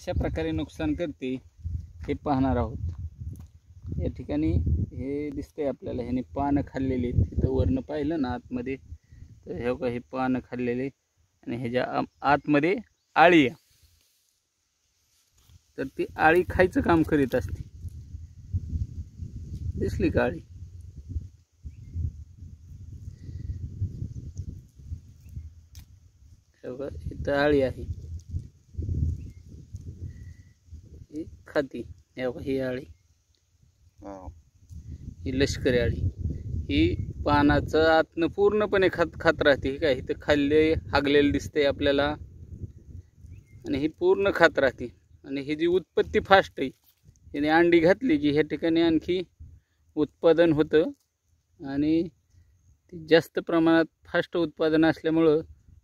अशा प्रकारे नुकसान करते हे पाहणार आहोत. या ठिकाणी हे दिसतंय आपल्याला ह्याने पानं खाल्लेली आहेत. तिथं वरनं पाहिलं ना आतमध्ये. तर हे बघा हे पानं खाल्लेले आणि ह्याच्या आतमध्ये आळी आहे. तर ती आळी खायचं काम करीत असते. दिसली का आळी? हे इथं आळी आहे ही खाती. हे ही आळी. ही. लष्करी आळी. ही पानाचं आतनं पूर्णपणे खात खात राहते. ही काय इथं खाल्ले हागलेलं दिसतंय आपल्याला. आणि ही पूर्ण खात राहते. आणि ही जी उत्पत्ती फास्ट आहे हिने अंडी घातली की ह्या ठिकाणी आणखी उत्पादन होतं. आणि जास्त प्रमाणात फास्ट उत्पादन असल्यामुळं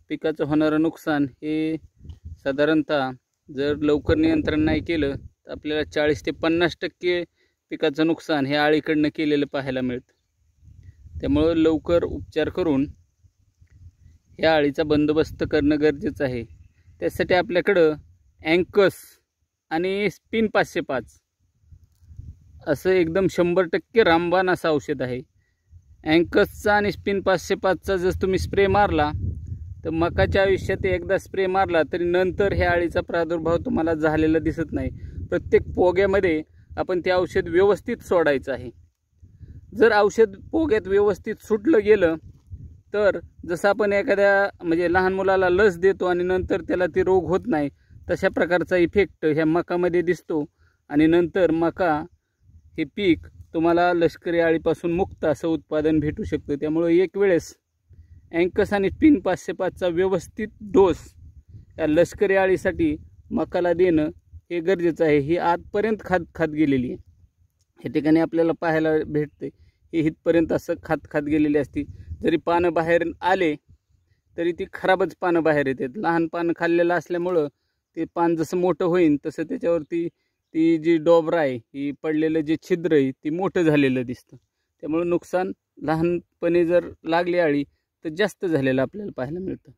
पिकाचं होणारं नुकसान हे साधारणतः जर लवकर नियंत्रण नाही केलं तर आपल्याला चाळीस ते पन्नास टक्के पिकाचं नुकसान हे आळीकडनं केलेलं पाहायला मिळतं. त्यामुळं लवकर उपचार करून ह्या आळीचा बंदोबस्त करणं गरजेचं आहे. त्यासाठी आपल्याकडं अँकस आणि स्पिन पाचशे पाच असं एकदम शंभर टक्के रामबाण असं औषध आहे. अँकसचा आणि स्पिन पाचशे पाचचा जर तुम्ही स्प्रे मारला तर मकाच्या आयुष्यात एकदा स्प्रे मारला तरी नंतर ह्या आळीचा प्रादुर्भाव तुम्हाला झालेला दिसत नाही. प्रत्येक पोग्यामध्ये आपण ते औषध व्यवस्थित सोडायचं आहे. जर औषध पोग्यात व्यवस्थित सुटलं गेलं तर जसं आपण एखाद्या म्हणजे लहान मुलाला लस देतो आणि नंतर त्याला ते रोग होत नाही तशा प्रकारचा इफेक्ट ह्या मकामध्ये दिसतो. आणि नंतर मका हे पीक तुम्हाला लष्करी आळीपासून मुक्त असं उत्पादन भेटू शकतं. त्यामुळं एक वेळेस अँकस आणि पिन पाचशे पाचचा व्यवस्थित डोस या लष्करी आळीसाठी मकाला देणं हे गरजेचं आहे. ही आतपर्यंत खात खात गेलेली आहे. ह्या ठिकाणी आपल्याला पाहायला भेटते. ही इथपर्यंत असं खात खात गेलेली असती. जरी पानं बाहेर आले तरी ती खराबच पानं बाहेर येतात लहान पानं खाल्लेलं असल्यामुळं ते पान जसं मोठं होईल तसं त्याच्यावरती ती जी डोबरा आहे ही पडलेलं जे छिद्र आहे ती मोठं झालेलं दिसतं. त्यामुळं नुकसान लहानपणी जर लागली आळी तर जास्त झालेलं आपल्याला पाहायला मिळतं.